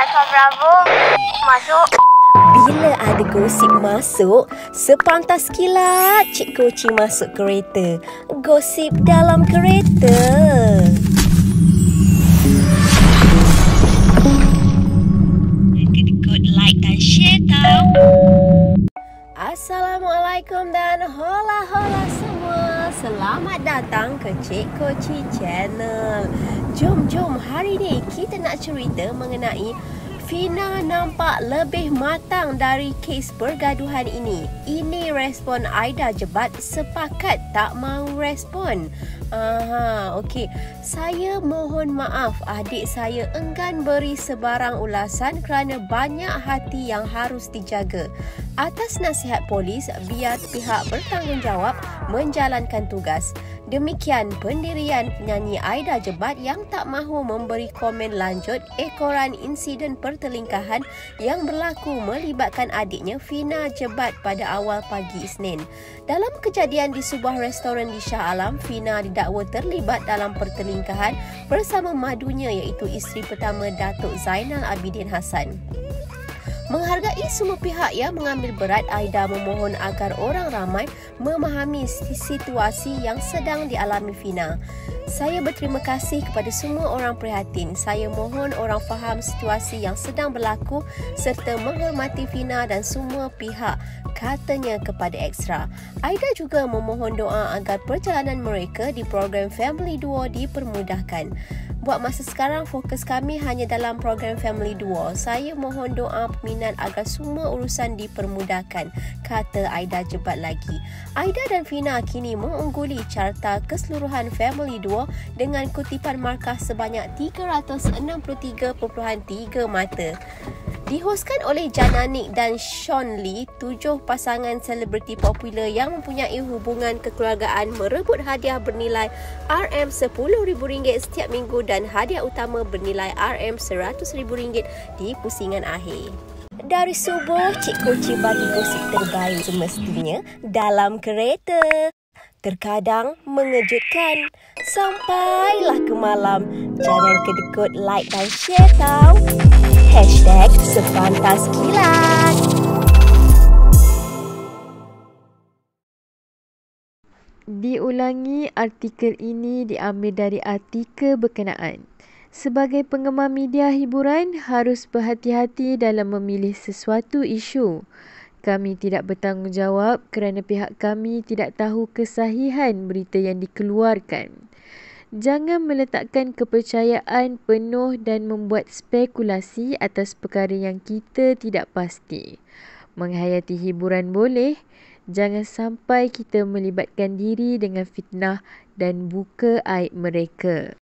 Alfa Bravo masuk. Bila ada gosip masuk, sepantas kilat Cik Koci masuk kereta. Gosip dalam kereta. Kedekut like dan share tau. Assalamualaikum dan hola-hola semua. Selamat datang ke Cik Koci Channel. Jom-jom hari ni kita nak cerita mengenai Fina nampak lebih matang dari kes pergaduhan ini. Ini respon Aida Jebat sepakat tak mahu respon. Aha, okey. Saya mohon maaf adik saya enggan beri sebarang ulasan kerana banyak hati yang harus dijaga. Atas nasihat polis, biar pihak bertanggungjawab menjalankan tugas. Demikian pendirian penyanyi Aida Jebat yang tak mahu memberi komen lanjut ekoran insiden pertelingkahan yang berlaku melibatkan adiknya Fina Jebat pada awal pagi Isnin. Dalam kejadian di sebuah restoran di Shah Alam, Fina didakwa terlibat dalam pertelingkahan bersama madunya iaitu isteri pertama Datuk Zainal Abidin Hassan. Menghargai semua pihak yang mengambil berat, Aida memohon agar orang ramai memahami situasi yang sedang dialami Fina. Saya berterima kasih kepada semua orang prihatin. Saya mohon orang faham situasi yang sedang berlaku serta menghormati Fina dan semua pihak, katanya kepada Extra. Aida juga memohon doa agar perjalanan mereka di program Family Duo dipermudahkan. Buat masa sekarang fokus kami hanya dalam program Family Duo. Saya mohon doa peminat agar semua urusan dipermudahkan, kata Aida jebat lagi. Aida dan Fina kini mengungguli carta keseluruhan Family Duo dengan kutipan markah sebanyak 363.3 mata. Dihoskan oleh Jananik dan Sean Lee, tujuh pasangan selebriti popular yang mempunyai hubungan kekeluargaan merebut hadiah bernilai RM10,000 setiap minggu dan hadiah utama bernilai RM100,000 di pusingan akhir. Dari subuh, Cik Koci bagi gosip terbaik semestinya dalam kereta. Terkadang mengejutkan. Sampailah ke malam. Jangan kedekut like dan share tau. Hashtag sepantas kilat. Diulangi artikel ini diambil dari artikel berkenaan. Sebagai penggemar media hiburan, harus berhati-hati dalam memilih sesuatu isu. Kami tidak bertanggungjawab kerana pihak kami tidak tahu kesahihan berita yang dikeluarkan. Jangan meletakkan kepercayaan penuh dan membuat spekulasi atas perkara yang kita tidak pasti. Menghayati hiburan boleh, jangan sampai kita melibatkan diri dengan fitnah dan buka aib mereka.